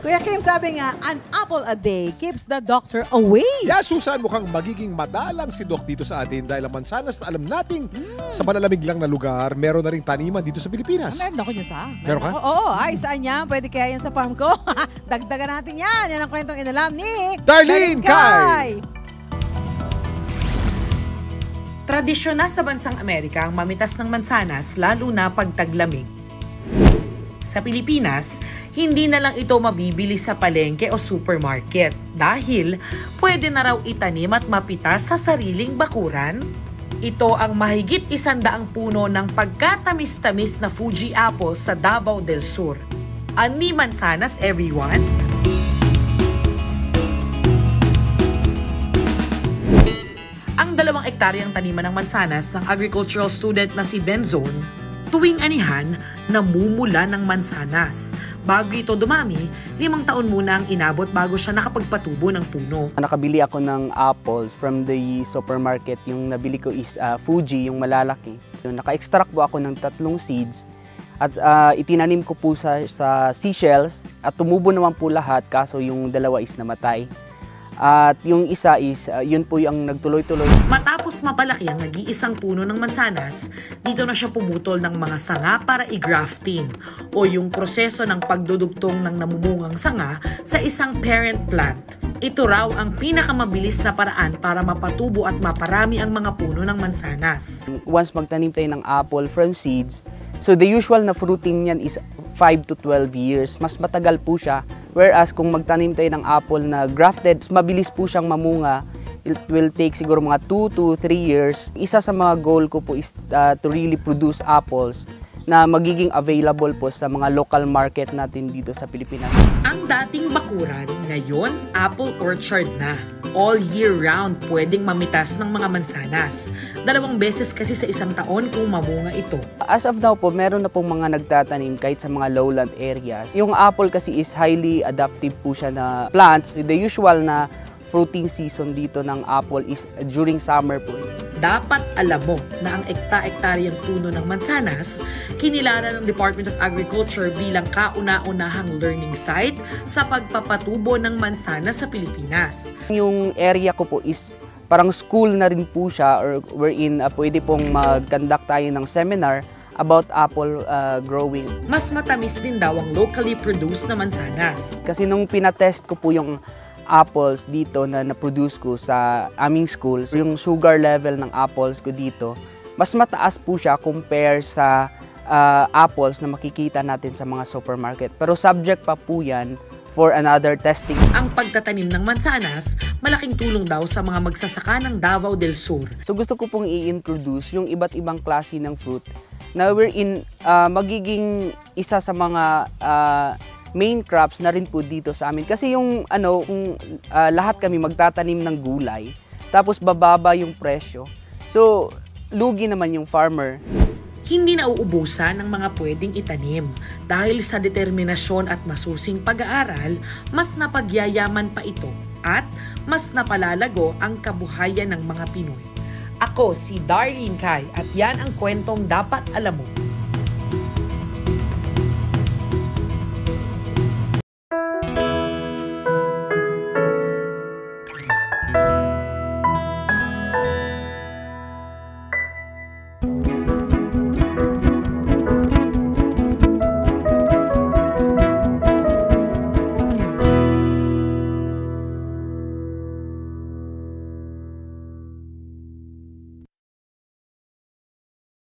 Kuya Kim, sabi nga, an apple a day keeps the doctor away. Yeah, Susan, mukhang magiging madalang si Doc dito sa atin dahil ang mansanas na alam nating sa malalamig lang na lugar, meron na ring taniman dito sa Pilipinas. Ah, meron ako niya sa. Meron ka? ako. Oo, ay, saan yan? Pwede kaya yan sa farm ko? Dagdagan natin yan. Yan ang kwentong inalam ni Darlene Kai! Tradisyon na sa bansang Amerika ang mamitas ng mansanas lalo na pag taglamig. Sa Pilipinas, hindi na lang ito mabibili sa palengke o supermarket dahil pwede na raw itanim at mapitas sa sariling bakuran. Ito ang mahigit isandaang puno ng pagkatamis-tamis na Fuji apple sa Davao del Sur. Ani mansanas everyone! Ang dalawang ektaryang taniman ng mansanas ng agricultural student na si Benzon, tuwing anihan, namumula ng mansanas. Bago ito dumami, limang taon muna ang inabot bago siya nakapagpatubo ng puno. Nakabili ako ng apples from the supermarket. Yung nabili ko is uh, Fuji, yung malalaki. Naka-extract po ako ng tatlong seeds at uh, itinanim ko po sa, sa seashells at tumubo naman po lahat kaso yung dalawa is namatay. At yung isa is, uh, yun po yung nagtuloy-tuloy. Matapos mapalaki ang nag-iisang puno ng mansanas, dito na siya pumutol ng mga sanga para i-grafting o yung proseso ng pagdudugtong ng namumungang sanga sa isang parent plant. Ito raw ang pinakamabilis na paraan para mapatubo at maparami ang mga puno ng mansanas. Once magtanim tayo ng apple from seeds, so the usual na fruiting niyan is 5 to 12 years. Mas matagal po siya. Whereas kung magtanim tayo ng apple na grafted, mabilis po siyang mamunga. It will take siguro mga 2 to 3 years. Isa sa mga goal ko po is uh, to really produce apples na magiging available po sa mga local market natin dito sa Pilipinas. Ang dating bakuran, ngayon apple orchard na. All year round pwedeng mamitas ng mga mansanas. Dalawang beses kasi sa isang taon kung mamunga ito. As of now po, meron na pong mga nagtatanim kahit sa mga lowland areas. Yung apple kasi is highly adaptive po siya na plants. The usual na fruiting season dito ng apple is during summer po. Dapat alam mo na ang ekta-ektaryang puno ng mansanas, kinilala ng Department of Agriculture bilang kauna-unahang learning site sa pagpapatubo ng mansanas sa Pilipinas. Yung area ko po is parang school na rin po siya or wherein uh, pwede pong mag-conduct tayo ng seminar about apple uh, growing. Mas matamis din daw ang locally produced na mansanas. Kasi nung pinatest ko po yung apples dito na na-produce ko sa aming school, yung sugar level ng apples ko dito, mas mataas po siya compare sa uh, apples na makikita natin sa mga supermarket. Pero subject pa po yan for another testing. Ang pagtatanim ng mansanas, malaking tulong daw sa mga magsasaka ng Davao del Sur. So gusto ko pong i-introduce yung iba't ibang klase ng fruit na wherein uh, magiging isa sa mga uh, main crops na rin po dito sa amin. Kasi yung ano, kung uh, lahat kami magtatanim ng gulay, tapos bababa yung presyo. So, lugi naman yung farmer. Hindi na uubusan ng mga pwedeng itanim dahil sa determinasyon at masusing pag-aaral, mas napagyayaman pa ito at mas napalalago ang kabuhayan ng mga Pinoy. Ako si Darlene Kai at yan ang kwentong dapat alam mo